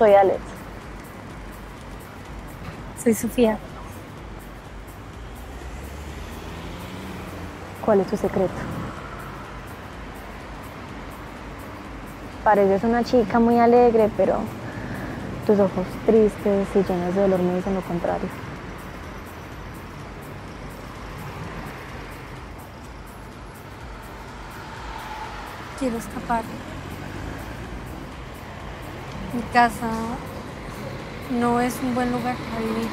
Soy Alex. Soy Sofía. ¿Cuál es tu secreto? Pareces una chica muy alegre, pero tus ojos tristes y llenos de dolor me dicen lo contrario. Quiero escapar. Mi casa no es un buen lugar para vivir.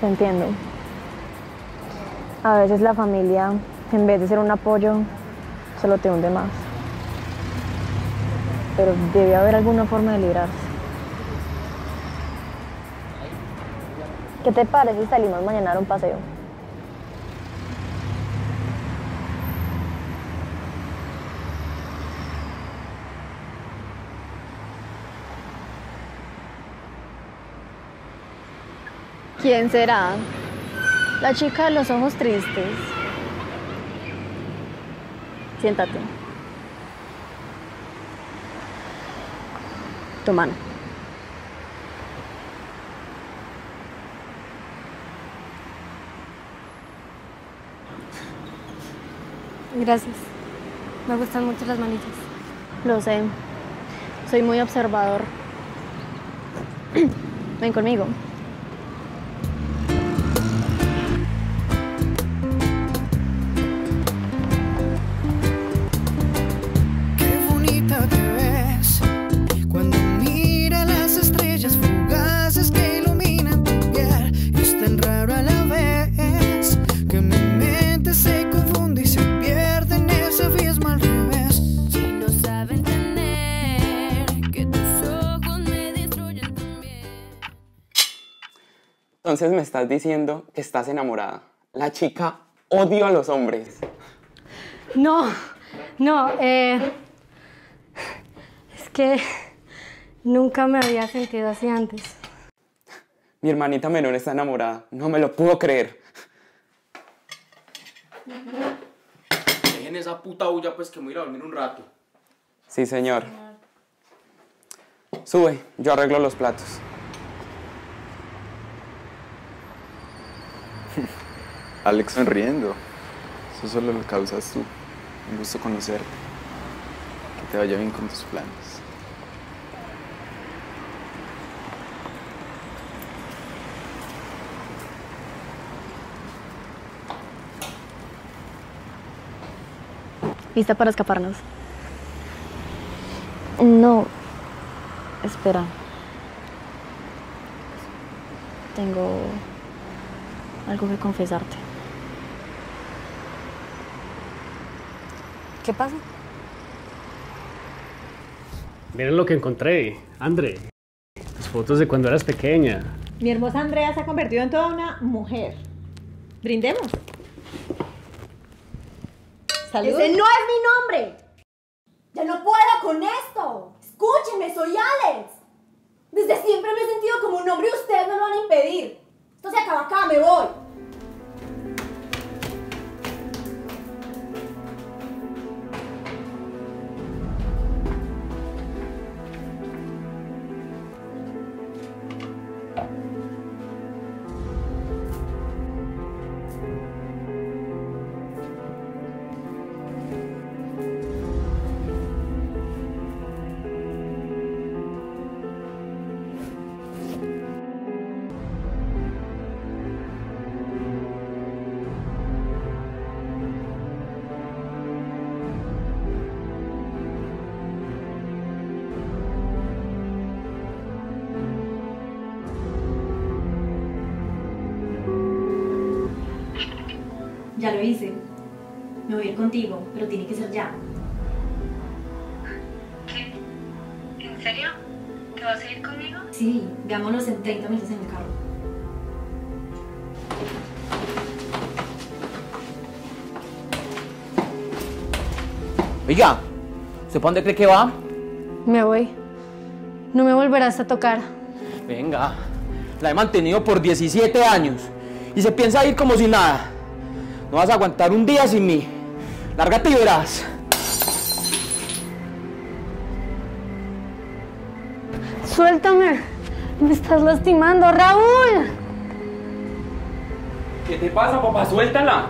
Te entiendo. A veces la familia, en vez de ser un apoyo, solo te hunde más. Pero debe haber alguna forma de librarse. ¿Qué te parece si salimos mañana a un paseo? ¿Quién será? La chica de los ojos tristes. Siéntate. Tu mano. Gracias. Me gustan mucho las manitas. Lo sé. Soy muy observador. Ven conmigo. Entonces me estás diciendo que estás enamorada. La chica odio a los hombres. No, no, eh, es que nunca me había sentido así antes. Mi hermanita menor está enamorada. No me lo puedo creer. Dejen esa puta bulla pues que me voy a ir a dormir un rato. Sí, señor. Sube, yo arreglo los platos. Alex sonriendo. Eso solo lo causas tú. Un gusto conocerte. Que te vaya bien con tus planes. ¿Lista para escaparnos? No. Espera. Tengo algo que confesarte. ¿Qué pasa? Miren lo que encontré, André. Las fotos de cuando eras pequeña. Mi hermosa Andrea se ha convertido en toda una mujer. Brindemos. Salud. Ese no es mi nombre. Ya no puedo con esto. Escúchenme, soy Alex. Desde siempre me he sentido como un hombre y ustedes no lo van a impedir. Esto se acaba acá, me voy. Ya lo hice. Me voy a ir contigo, pero tiene que ser ya. ¿En serio? ¿Te vas a ir conmigo? Sí, veámonos en 30 minutos en el carro. Oiga, ¿usted para dónde cree que va? Me voy. No me volverás a tocar. Venga, la he mantenido por 17 años y se piensa ir como si nada. No vas a aguantar un día sin mí. Lárgate y verás. Suéltame. Me estás lastimando, Raúl. ¿Qué te pasa, papá? Suéltala.